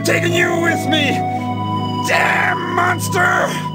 I'm taking you with me! Damn monster!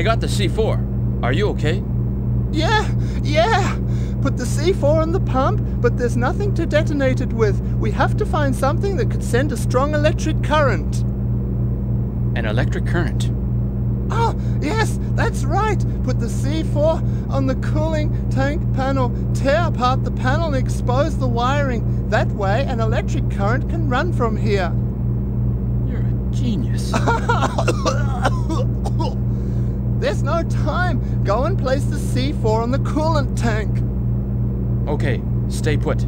I got the C4. Are you okay? Yeah, yeah. Put the C4 in the pump, but there's nothing to detonate it with. We have to find something that could send a strong electric current. An electric current. Oh, yes, that's right. Put the C4 on the cooling tank panel. Tear apart the panel and expose the wiring. That way, an electric current can run from here. You're a genius. There's no time. Go and place the C4 on the coolant tank. Okay, stay put.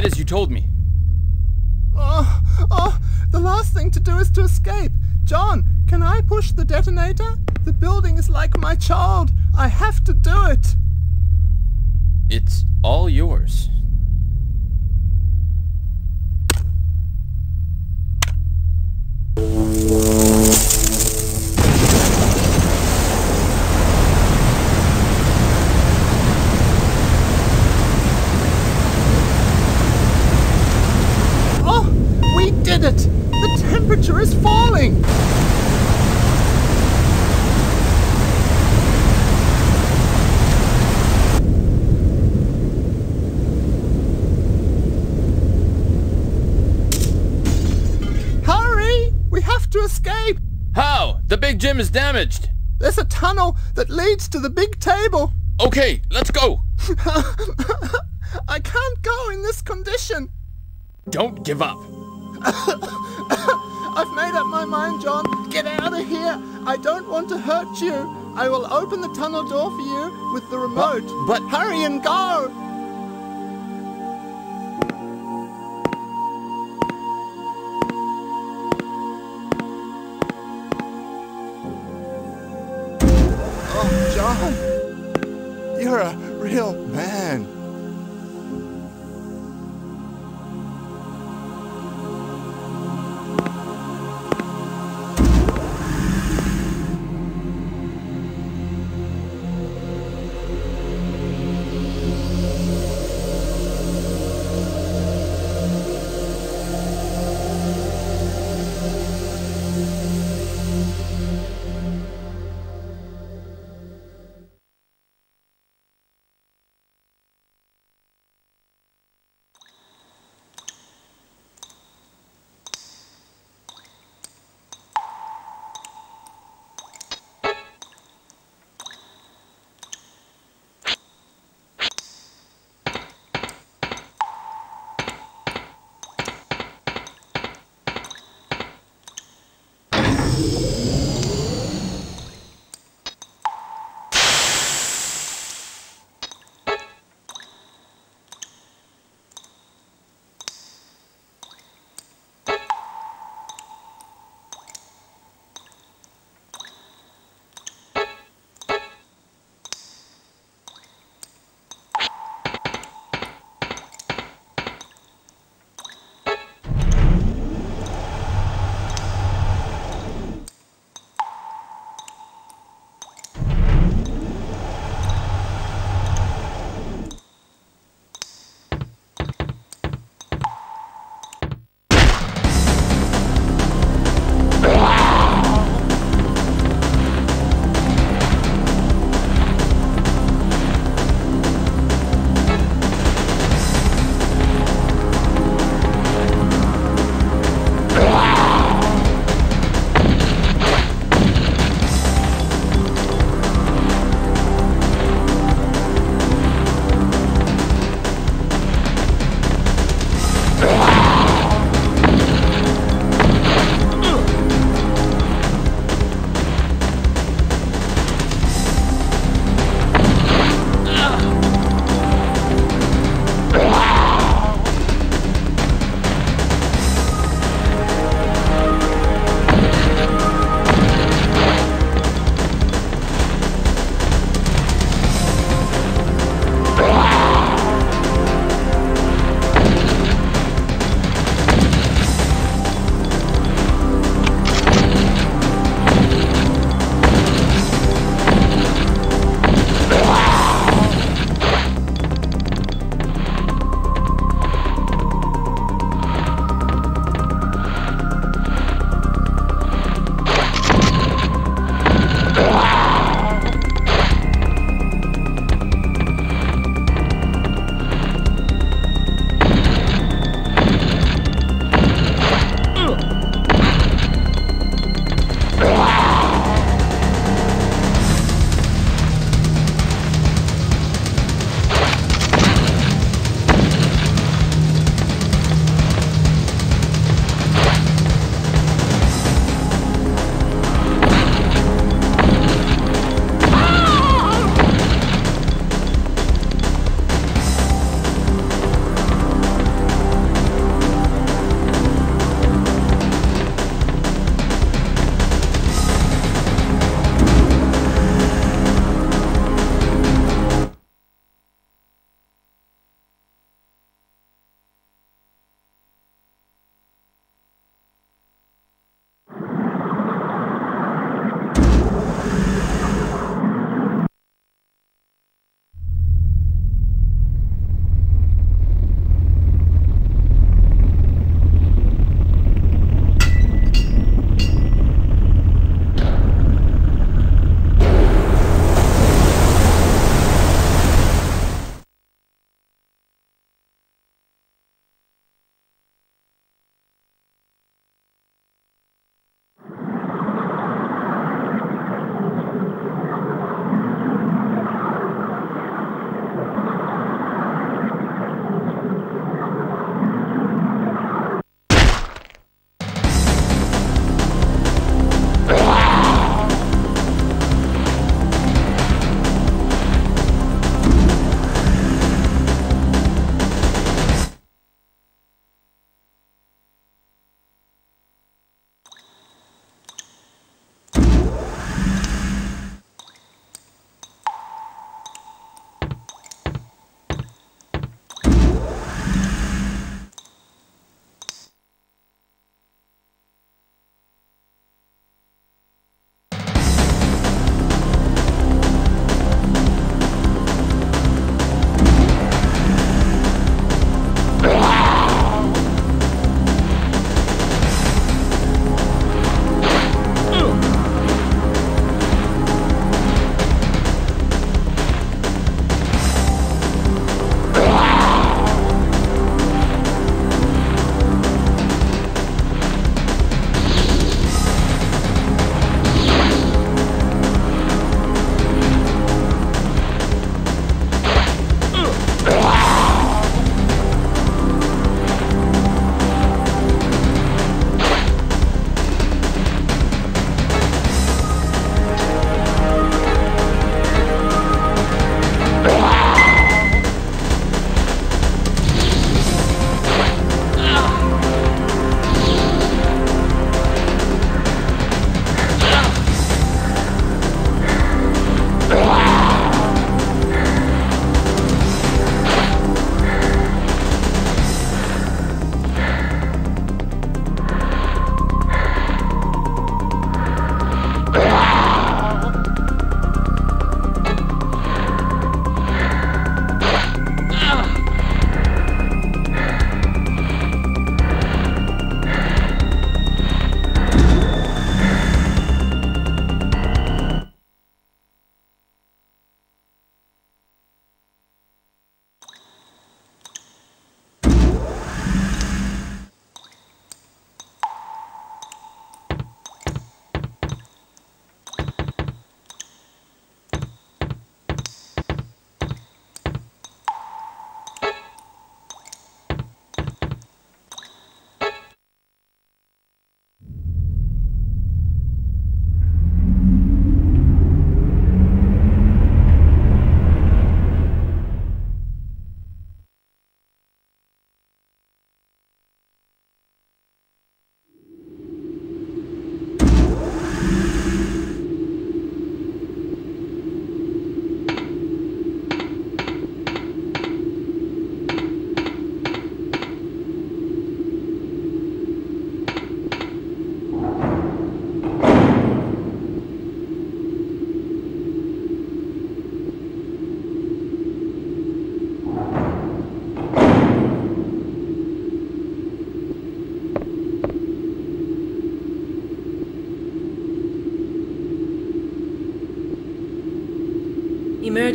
Did as you told me. Oh, oh, the last thing to do is to escape. John, can I push the detonator? The building is like my child. I have to do it. It's all yours. Gym is damaged. There's a tunnel that leads to the big table. Okay, let's go. I can't go in this condition. Don't give up. I've made up my mind, John. Get out of here. I don't want to hurt you. I will open the tunnel door for you with the remote. but- hurry and go.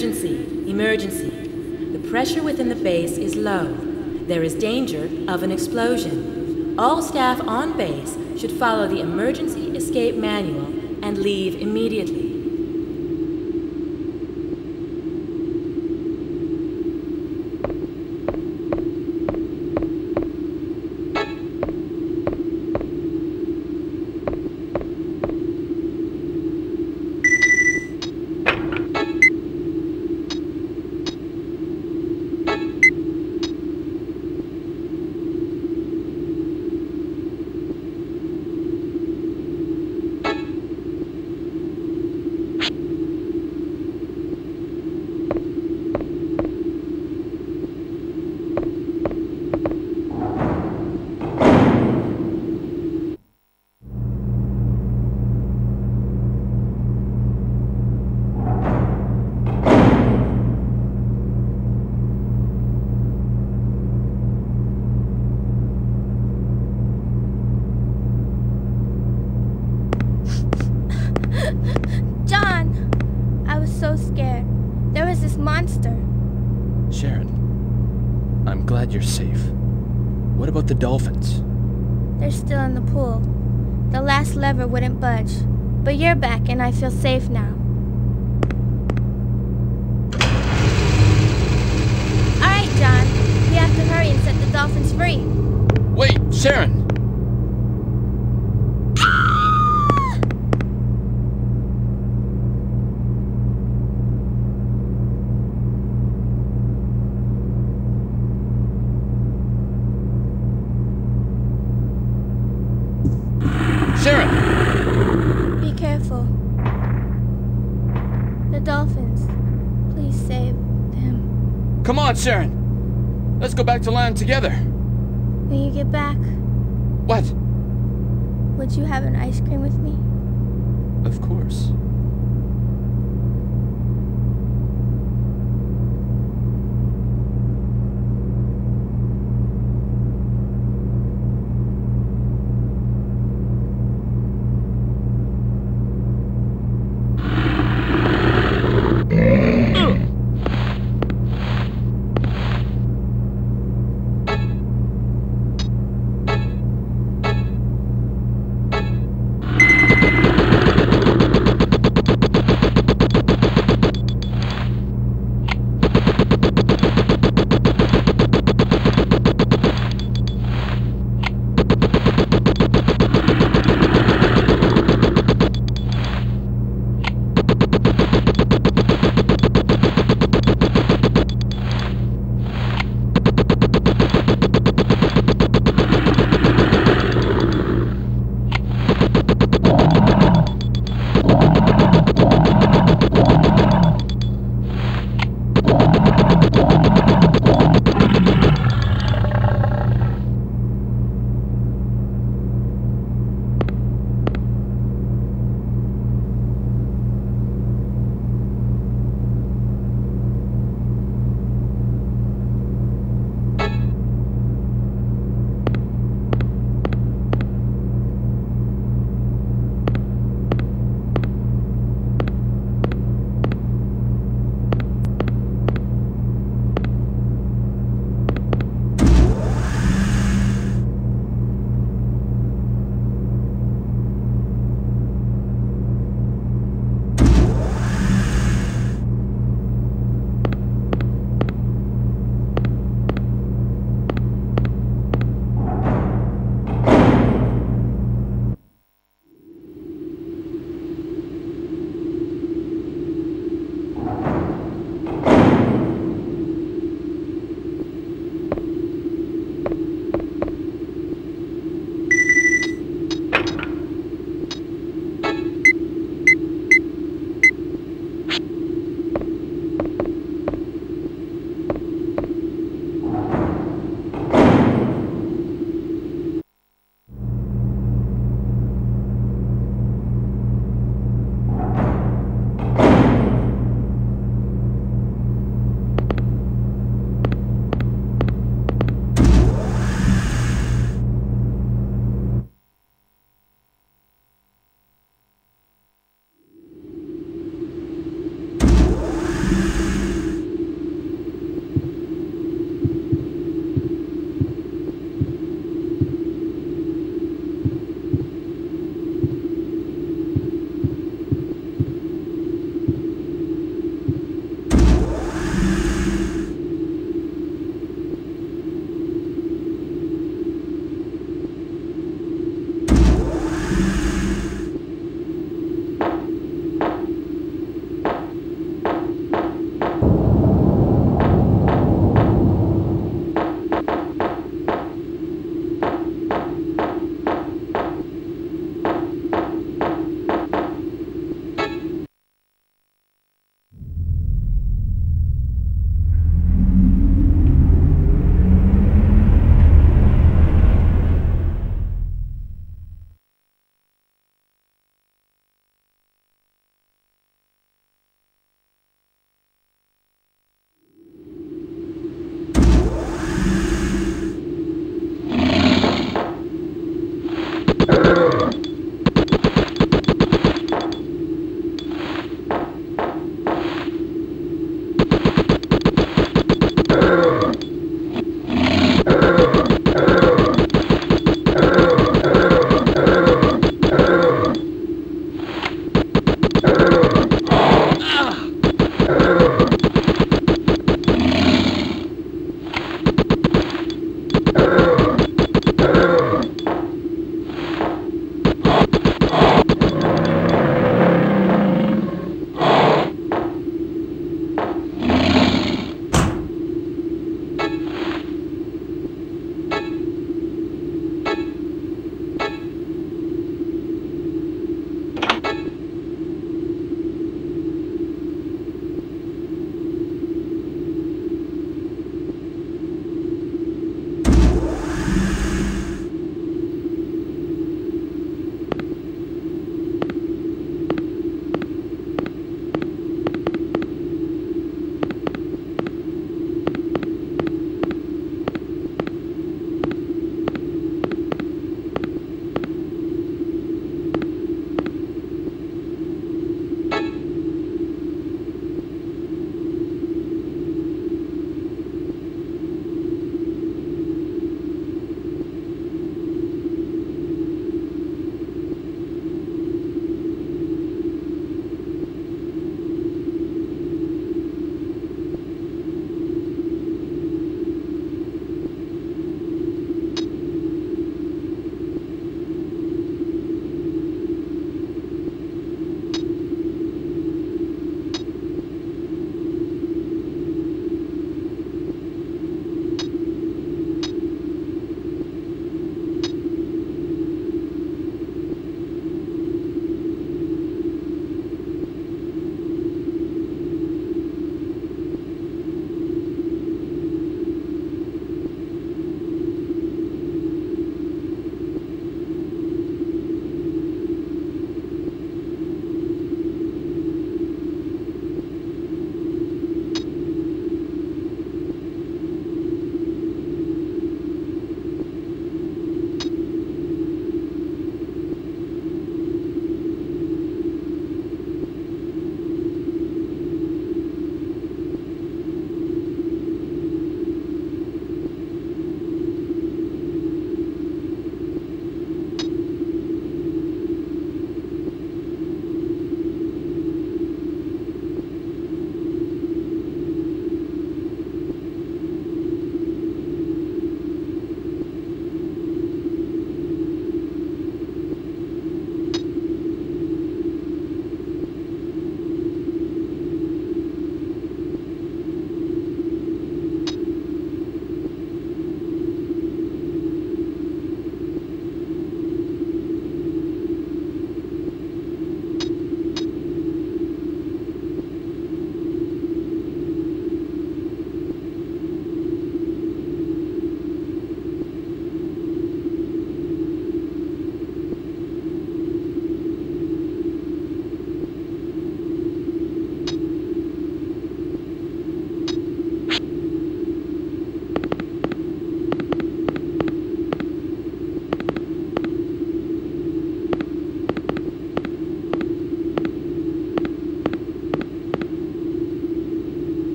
Emergency, emergency. The pressure within the base is low. There is danger of an explosion. All staff on base should follow the emergency escape manual and leave immediately. About the dolphins? They're still in the pool. The last lever wouldn't budge. But you're back and I feel safe now. Alright, John. We have to hurry and set the dolphins free. Wait, Sharon! Sharon! On, Sharon! Let's go back to land together. When you get back, What? would you have an ice cream with me? Of course.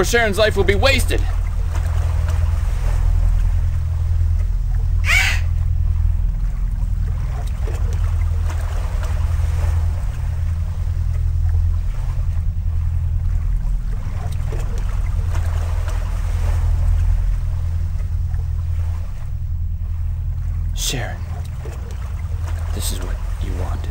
Or Sharon's life will be wasted. Sharon, this is what you wanted.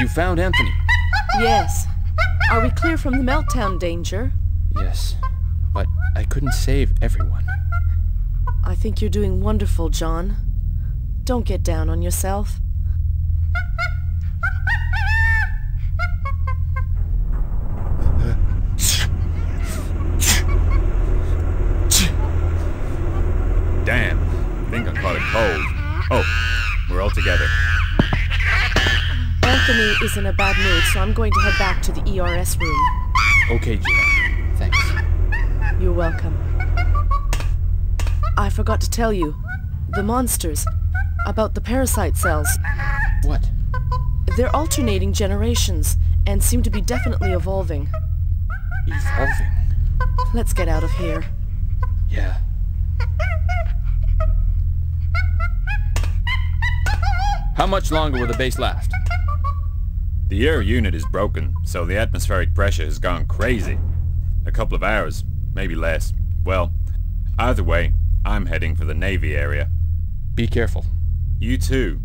You found Anthony. Yes. Are we clear from the meltdown danger? Yes, but I couldn't save everyone. I think you're doing wonderful, John. Don't get down on yourself. So I'm going to head back to the ERS room. Okay, Gina. Thanks. You're welcome. I forgot to tell you. The monsters. About the parasite cells. What? They're alternating generations and seem to be definitely evolving. Evolving? Let's get out of here. Yeah. How much longer will the base last? The air unit is broken, so the atmospheric pressure has gone crazy. A couple of hours, maybe less. Well, either way, I'm heading for the Navy area. Be careful. You too.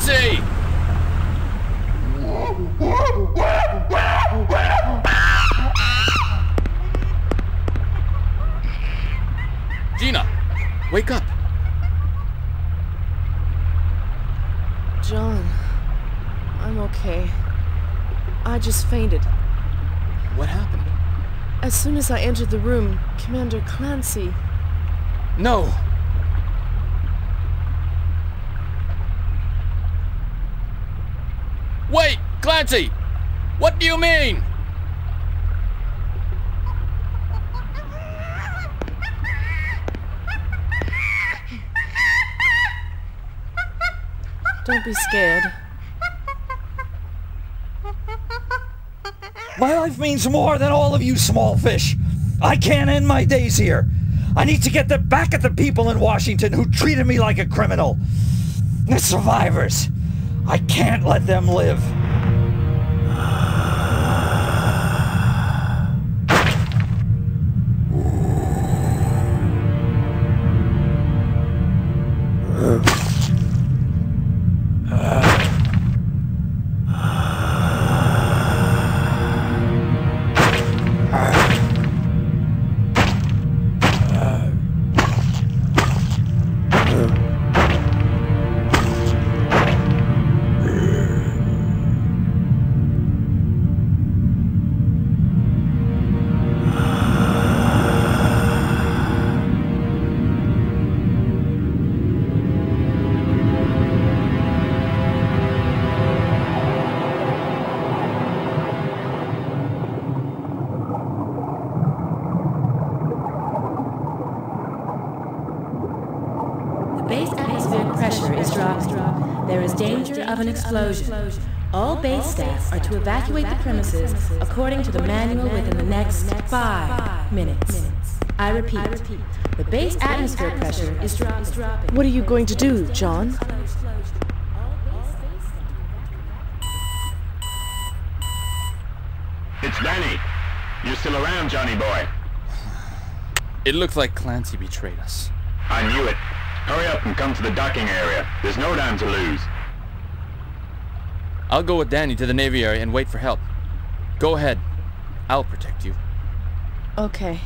Clancy! Gina, wake up. John, I'm okay. I just fainted. What happened? As soon as I entered the room, Commander Clancy. No! Clancy! What do you mean? Don't be scared. My life means more than all of you small fish. I can't end my days here. I need to get the, back at the people in Washington who treated me like a criminal. The survivors. I can't let them live. Of an explosion. All base staff are to evacuate the premises according to the manual within the next five minutes. I repeat, the base atmosphere pressure is dropping. What are you going to do, John? It's Danny. You're still around, Johnny boy? It looks like Clancy betrayed us. I knew it. Hurry up and come to the docking area. There's no time to lose. I'll go with Danny to the Navy area and wait for help. Go ahead. I'll protect you. Okay.